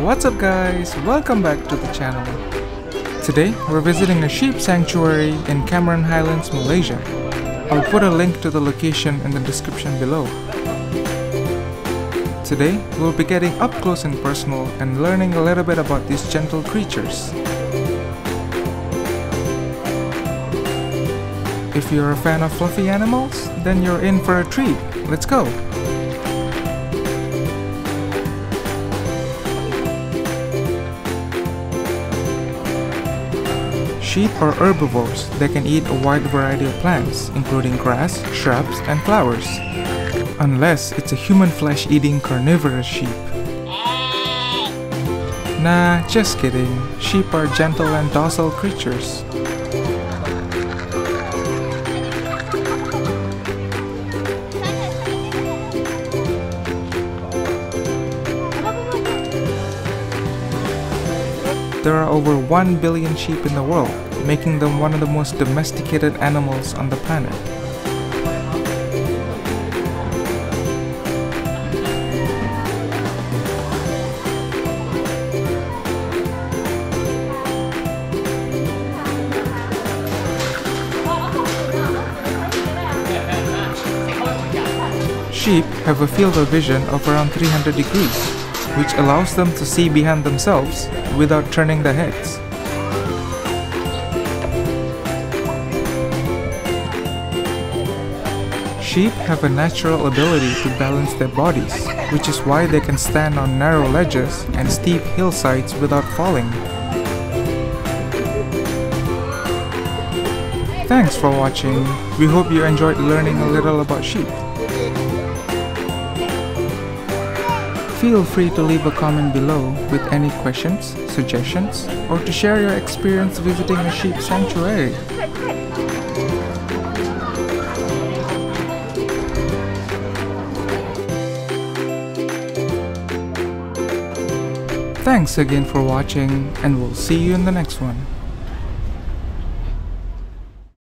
What's up guys? Welcome back to the channel. Today we're visiting a sheep sanctuary in Cameron Highlands, Malaysia. I'll put a link to the location in the description below. Today we'll be getting up close and personal and learning a little bit about these gentle creatures. If you're a fan of fluffy animals, then you're in for a treat. Let's go! Sheep are herbivores that can eat a wide variety of plants, including grass, shrubs, and flowers. Unless it's a human flesh-eating carnivorous sheep. Nah, just kidding. Sheep are gentle and docile creatures. There are over 1 billion sheep in the world, making them one of the most domesticated animals on the planet. Sheep have a field of vision of around 300 degrees, which allows them to see behind themselves without turning their heads. Sheep have a natural ability to balance their bodies, which is why they can stand on narrow ledges and steep hillsides without falling. Thanks for watching. We hope you enjoyed learning a little about sheep. Feel free to leave a comment below with any questions, suggestions, or to share your experience visiting a sheep sanctuary. Thanks again for watching and we'll see you in the next one.